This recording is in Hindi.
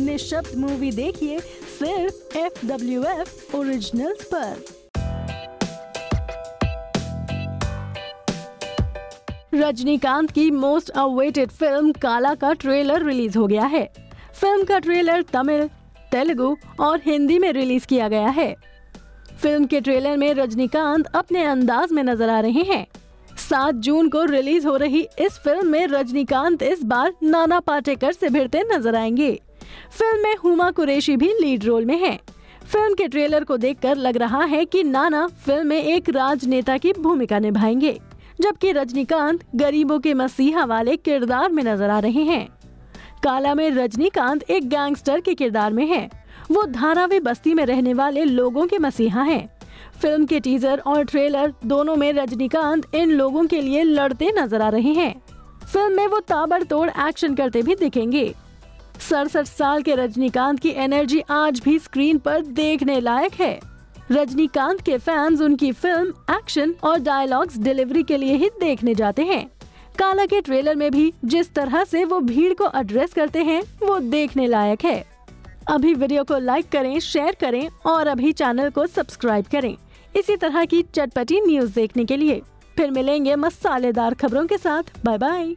निशब्द मूवी देखिए सिर्फ़ एफ़ डब्ल्यू एफ़ ओरिजिनल्स पर। रजनीकांत की मोस्ट अवेटेड फ़िल्म काला का ट्रेलर रिलीज़ हो गया है। फ़िल्म का ट्रेलर तमिल, तेलुगु और हिंदी में रिलीज़ किया गया है। फ़िल्म के ट्रेलर में रजनीकांत अपने अंदाज में नज़र आ रहे हैं। सात जून को रिलीज़ हो रही इस फ़िल्म में रजनीकांत इस बार नाना पाटेकर से भिड़ते नज़र आएँगे। फ़िल्म में हुमा कुरेशी भी लीड रोल में है। फ़िल्म के ट्रेलर को देखकर लग रहा है कि नाना फ़िल्म में एक राजनेता की भूमिका निभाएँगे, जबकि रजनीकांत गरीबों के मसीहा वाले किरदार में नज़र आ रहे हैं। काला में रजनीकांत एक गैंगस्टर के किरदार में है। वो धारावी बस्ती में रहने वाले लोगों के मसीहा हैं। फ़िल्म के टीजर और ट्रेलर दोनों में रजनीकांत इन लोगों के लिए लड़ते नज़र आ रहे हैं। फ़िल्म में वो ताबड़तोड़ एक्शन करते भी दिखेंगे। सड़सठ साल के रजनीकांत की एनर्जी आज भी स्क्रीन पर देखने लायक है। रजनीकांत के फैंस उनकी फ़िल्म, एक्शन और डायलॉग्स डिलीवरी के लिए ही देखने जाते हैं। काला के ट्रेलर में भी जिस तरह से वो भीड़ को एड्रेस करते हैं, वो देखने लायक है। अभी वीडियो को लाइक करें शेयर करें और अभी चैनल को सब्सक्राइब करें। इसी तरह की चटपटी न्यूज़ देखने के लिए। फिर मिलेंगे मसालेदार खबरों के साथ। Bye bye